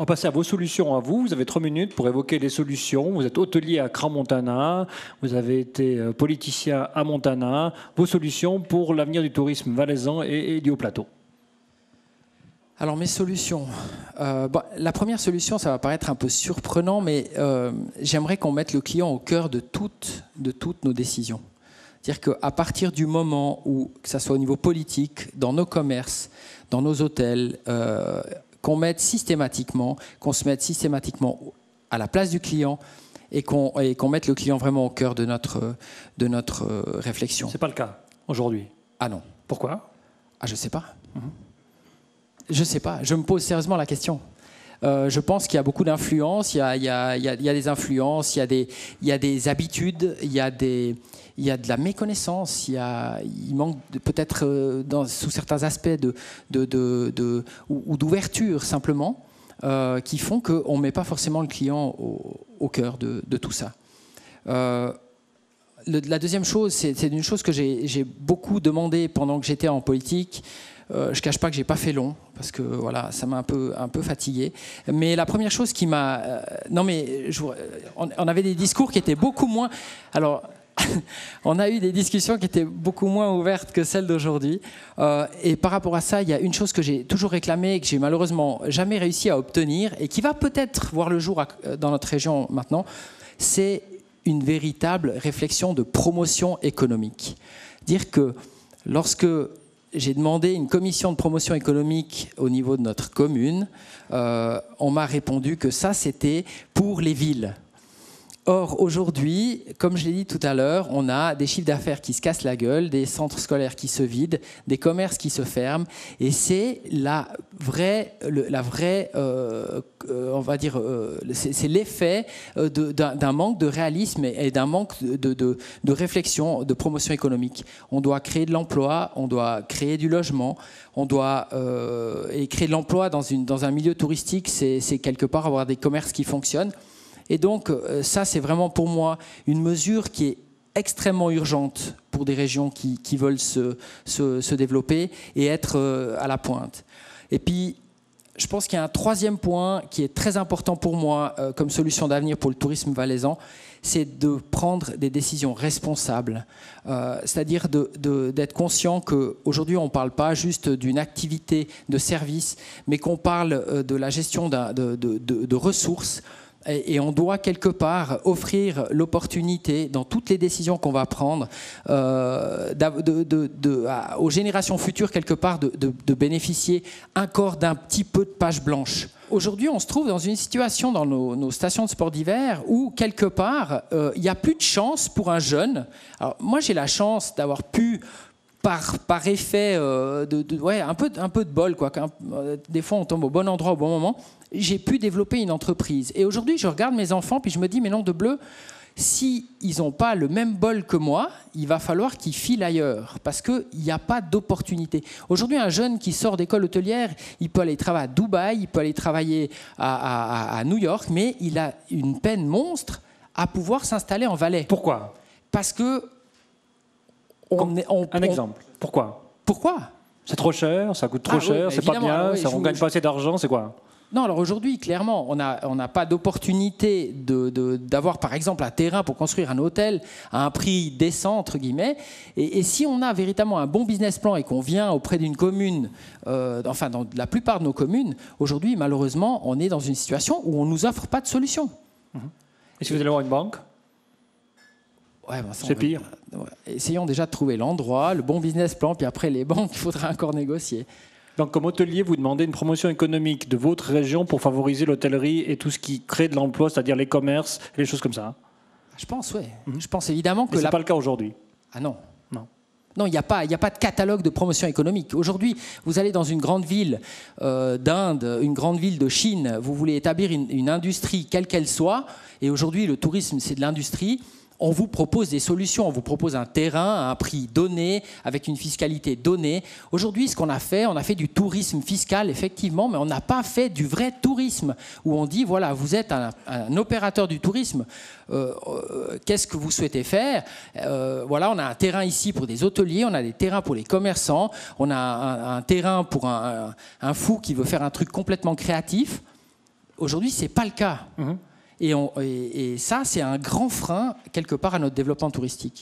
On va passer à vos solutions à vous. Vous avez trois minutes pour évoquer les solutions. Vous êtes hôtelier à Cramontana, vous avez été euh, politicien à Montana. Vos solutions pour l'avenir du tourisme valaisan et, du Haut-Plateau. Alors mes solutions. Euh, la première solution, ça va paraître un peu surprenant, mais euh, j'aimerais qu'on mette le client au cœur de toutes, nos décisions. C'est-à-dire qu'à partir du moment où, que ce soit au niveau politique, dans nos commerces, dans nos hôtels, qu'on mette systématiquement, qu'on se mette systématiquement à la place du client et qu'on mette le client vraiment au cœur de notre, de notre réflexion. Ce n'est pas le cas aujourd'hui? Ah non. Pourquoi? Ah, je ne sais pas. Je ne sais pas. Je me pose sérieusement la question. Euh, je pense qu'il y a beaucoup d'influences, il, y a des influences, il y a des, habitudes, il y a, de la méconnaissance, il, manque peut-être euh, sous certains aspects ou, d'ouverture simplement, euh, qui font qu'on ne met pas forcément le client au, cœur de, tout ça. la deuxième chose, c'est une chose que j'ai beaucoup demandé pendant que j'étais en politique. Euh, je cache pas que j'ai pas fait long parce que voilà, ça m'a un peu un peu fatigué. Mais la première chose qui m'a, euh, non mais on, avait des discours qui étaient beaucoup moins. Alors. on a eu des discussions qui étaient beaucoup moins ouvertes que celles d'aujourd'hui. Euh, et par rapport à ça, il y a une chose que j'ai toujours réclamée et que j'ai malheureusement jamais réussi à obtenir et qui va peut-être voir le jour dans notre région maintenant, c'est une véritable réflexion de promotion économique. Dire que lorsque j'ai demandé une commission de promotion économique au niveau de notre commune. Euh, on m'a répondu que ça, c'était pour les villes. Or, aujourd'hui, comme je l'ai dit tout à l'heure, on a des chiffres d'affaires qui se cassent la gueule, des centres scolaires qui se vident, des commerces qui se ferment, et c'est la vraie, la vraie euh, euh, on va dire, euh, c'est l'effet d'un manque de réalisme et d'un manque de, réflexion, de promotion économique. On doit créer de l'emploi, on doit créer du logement, on doit et créer de l'emploi dans un milieu touristique, c'est quelque part avoir des commerces qui fonctionnent. Et donc, euh, ça, c'est vraiment pour moi une mesure qui est extrêmement urgente pour des régions qui, veulent se, se, développer et être euh, à la pointe. Et puis, je pense qu'il y a un troisième point qui est très important pour moi euh, comme solution d'avenir pour le tourisme valaisan, c'est de prendre des décisions responsables, c'est-à-dire d'être conscient qu'aujourd'hui on ne parle pas juste d'une activité de service, mais qu'on parle de la gestion de, de ressources, et on doit quelque part offrir l'opportunité dans toutes les décisions qu'on va prendre euh, aux générations futures quelque part de, bénéficier encore d'un petit peu de page blanche. Aujourd'hui, on se trouve dans une situation dans nos, stations de sport d'hiver où quelque part euh, il n'y a plus de chance pour un jeune. Alors, moi, j'ai la chance d'avoir pu par, par effet euh, de, ouais, un, peu, un peu de bol, quoi. Des fois, on tombe au bon endroit au bon moment j'ai pu développer une entreprise. Et aujourd'hui, je regarde mes enfants, puis je me dis, mais non, de bleu, si ils n'ont pas le même bol que moi, il va falloir qu'ils filent ailleurs, parce qu'il n'y a pas d'opportunité. Aujourd'hui, un jeune qui sort d'école hôtelière, il peut aller travailler à Dubaï, il peut aller travailler à, New York, mais il a une peine monstre à pouvoir s'installer en Valais. Pourquoi? Parce que... On, un exemple. Pourquoi? Pourquoi? C'est trop cher, ça coûte trop ah cher, c'est pas bien, ça, on gagne pas assez d'argent, c'est quoi? Non, alors aujourd'hui, clairement, on n'a on pas d'opportunité d'avoir, par exemple, un terrain pour construire un hôtel à un prix décent, entre guillemets. Et, si on a véritablement un bon business plan et qu'on vient auprès d'une commune, euh, enfin, dans la plupart de nos communes, aujourd'hui, malheureusement, on est dans une situation où on ne nous offre pas de solution. Mhm. Et si vous allez voir une banque? Ouais, c'est pire. Essayons déjà de trouver l'endroit, le bon business plan, puis après les banques, il faudra encore négocier. Donc, comme hôtelier, vous demandez une promotion économique de votre région pour favoriser l'hôtellerie et tout ce qui crée de l'emploi, c'est-à-dire les commerces et les choses comme ça. Je pense, oui. Mhm. Je pense évidemment que. Ce n'est pas le cas aujourd'hui. Ah non. Non. Non, il n'y a, pas, a pas de catalogue de promotion économique. Aujourd'hui, vous allez dans une grande ville euh, d'Inde, une grande ville de Chine, vous voulez établir une industrie, quelle qu'elle soit, et aujourd'hui, le tourisme, c'est de l'industrie on vous propose des solutions, on vous propose un terrain à un prix donné, avec une fiscalité donnée. Aujourd'hui, ce qu'on a fait, on a fait du tourisme fiscal, effectivement, mais on n'a pas fait du vrai tourisme, où on dit, voilà, vous êtes un, opérateur du tourisme, euh, euh, qu'est-ce que vous souhaitez faire? Euh, Voilà, on a un terrain ici pour des hôteliers, on a des terrains pour les commerçants, on a un, terrain pour un fou qui veut faire un truc complètement créatif Aujourd'hui, c'est pas le cas. Mhm. Et, ça, c'est un grand frein quelque part à notre développement touristique.